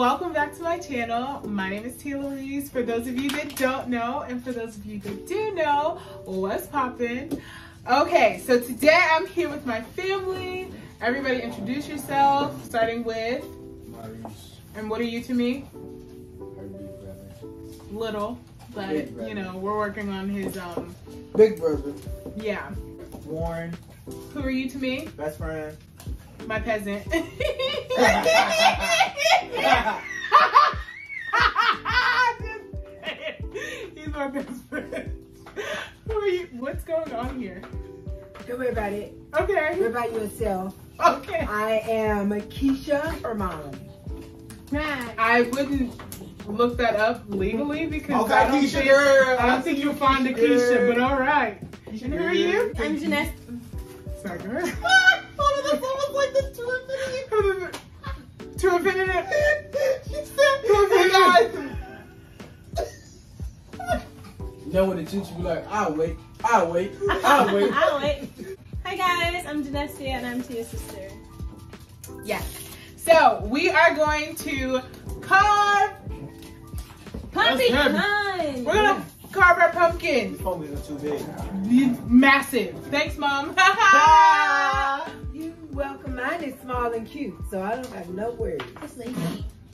welcome back to my channel. My name is Tia Louise. For those of you that don't know, and for those of you that do know, what's poppin'? Okay, so today I'm here with my family. Everybody introduce yourself, starting with, Maurice, and what are you to me? brother. Little, but you know, we're working on his, um, Big brother. yeah. Warren, Who are you to me? best friend. My peasant. He's my best friend. Who are you? What's going on here? Don't worry about it. Okay. Worry about yourself. Okay. I am Keisha or Mom. Right. I wouldn't look that up legally because Okay, I don't Keisha think. I don't think you'll find a Keisha, but all right. And who are you? I'm Jeanette. Sorry, the almost like the two infinity. To infinity. She said, hey guys. You when the teacher be like, I'll wait, I'll wait, I'll wait. I'll wait. Hi guys, I'm Jeanette and I'm Tia's sister. Yes. So we are going to carve. Pumpkin time! We're gonna carve our pumpkin. Homies are too big. Massive. Thanks, mom. You welcome. Mine is small and cute, so I don't have no worries.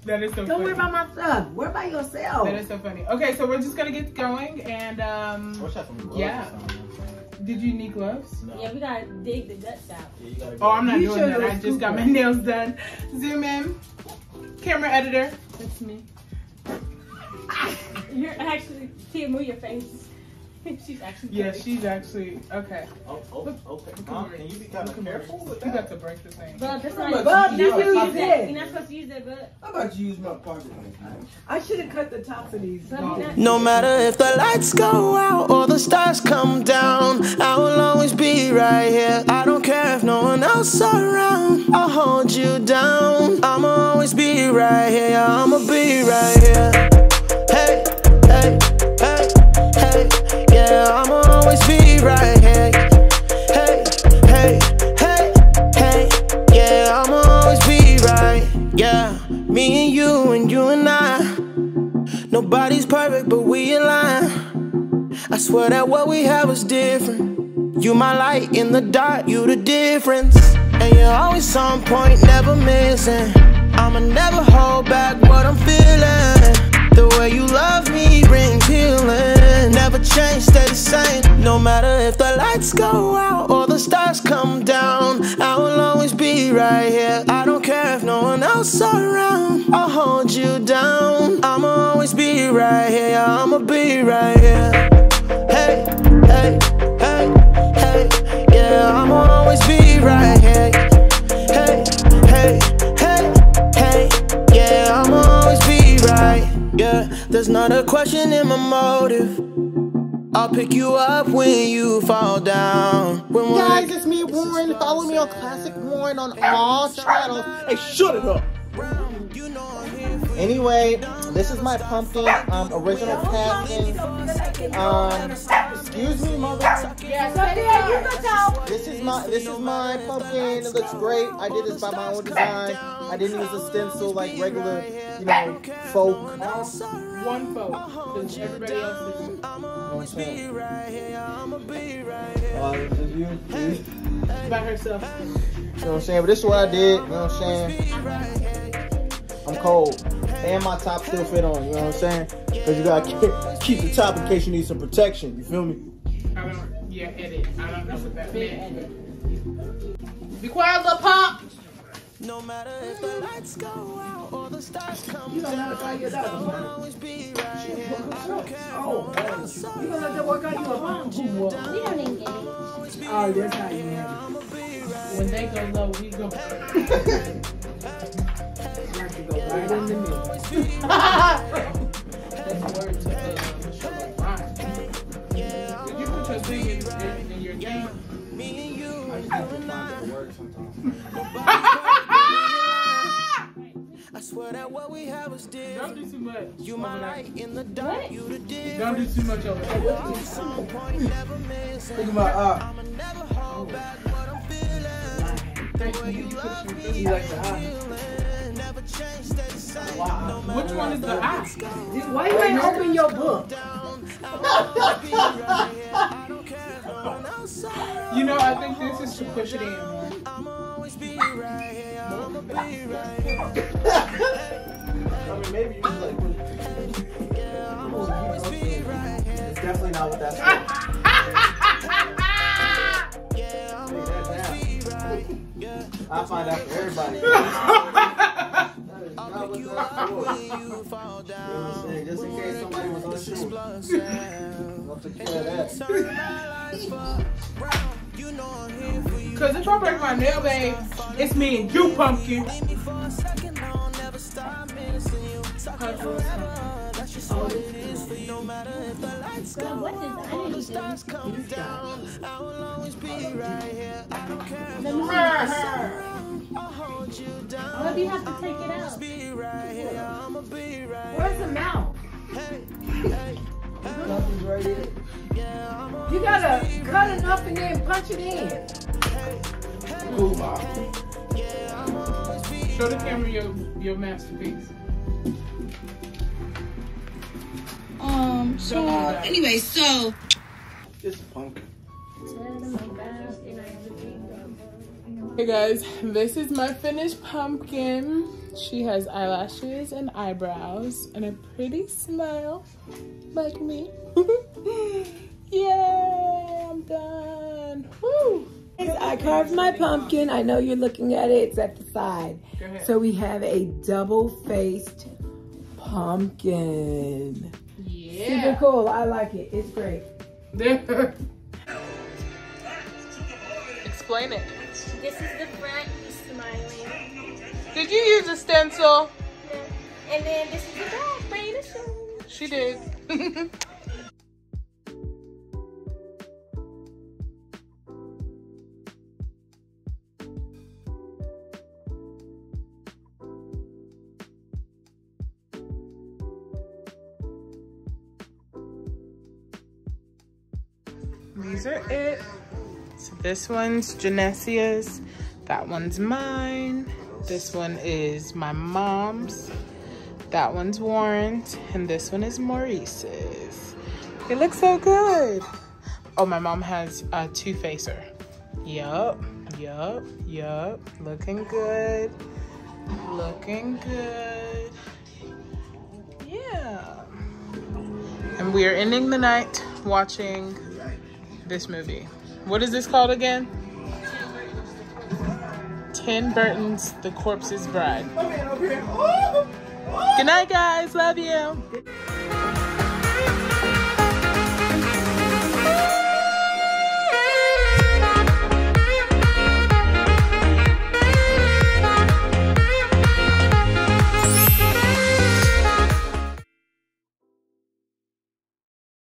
That is so funny. Don't funny. worry about my stuff. Worry about yourself. that is so funny. Okay, so we're just gonna get going and um. Wish I had some gloves Yeah. or something, you know what I'm saying? Did you need gloves? No. Yeah, we gotta dig the guts out. Yeah, you gotta Oh, I'm not You doing that. I just scoop got my nails done. Zoom in. Camera editor. That's me. You're actually, Tia, move your face. She's actually Yeah, pretty. she's actually okay. Oh, oh, okay. Mom, at can me. you be kind of careful me. with You got to break the thing. But that's But not, Bob, you're, not you supposed to use use that. it. You're not supposed to use that, but, How about you use my pocket? I should have cut the tops of these. but. No matter if the lights go out or the stars come down, I will always be right here. I don't care if no one else around. I'll hold you down. I'ma always be right here. I'ma be right here. Hey, hey, hey, right here. Hey, hey, hey, hey. Yeah, I'ma always be right. Yeah, me and you and you and I. Nobody's perfect, but we align. I swear that what we have is different. You my light in the dark, you the difference. And you're always on point, never missing. I'ma never hold back what I'm feeling. The way you love me brings healing. Never change, stay the same. No matter if the lights go out or the stars come down, I will always be right here. I don't care if no one else around. I'll hold you down. I'ma always be right here. I'ma be right here. Hey, hey, hey, hey. Yeah, I'ma always be right here. There's not a question in my motive. I'll pick you up when you fall down. When we're Guys, it's me, Warren. Follow me on Classic Warren on all channels. Hey, shut it up. you know I'm here for Anyway, this is my pumpkin, um, original casting. Um, excuse me, mother. This is my this is my pumpkin. It looks great. I did this by my own design. I didn't use a stencil like regular, you know, folk. One vote because everybody else is. always be right here. I'ma be right here. This is you. You by herself. know what I'm saying? But this is what I did. You know what I'm saying? I'm cold. And my top still fit on. You know what I'm saying? Because you gotta keep, keep the top in case you need some protection. You feel me? I don't. Yeah, edit. I don't know what that meant. Be quiet, little pop. No matter if the lights go out or the stars come You don't know to down, tie your. I'll always be right here. I don't care. Oh, you gonna let that work out? You a mom? We don't engage. Oh, that's how you have When they go low, we go. That's word to uh, Michelle Obama. Did you put your thing in, in, in your game? Me and you, I just have to find the word sometimes. I swear that what we have is Don't do too much. You my over there. light in the dark, you the difference. Don't do too much over there. Some point never. Look at my eye. I'ma never hold back what I'm feeling. Thank you. You put your You like the eye? Feeling never change, stay the same. Wow. one is the eye? Why you ain't open your book? You know, I think this is to push it in. I mean, maybe you just like It's definitely not what that's for. I find out for everybody. that is not what that's for. You know what I'm saying? Just in case somebody was unsure. I'll take care of that. Cause if I break my nail, babe, it's me and you, pumpkin. God, what design is this? Why do you have to take it out? Where's the mouth? You gotta cut enough and then punch it in. cool Show the camera your, your masterpiece. Um, so, anyway, so. It's pumpkin. Hey guys, this is my finished pumpkin. She has eyelashes and eyebrows and a pretty smile, like me. Yay, I'm done. Woo! I carved my pumpkin. I know you're looking at it. It's at the side. Go ahead. So we have a double-faced pumpkin. Yeah. Super cool. I like it. It's great. There. Explain it. This is the front, he's smiling. Did you use a stencil? Yeah. And then this is the back, the show. She did. These are it. So this one's Janessia's. That one's mine. This one is my mom's. That one's Warren's. And this one is Maurice's. It looks so good. Oh, my mom has a two-facer. Yup, yup, yup. Looking good. Looking good. Yeah. And we are ending the night watching this movie. What is this called again? Tim Burton's The Corpse's Bride. Good night, guys. Love you.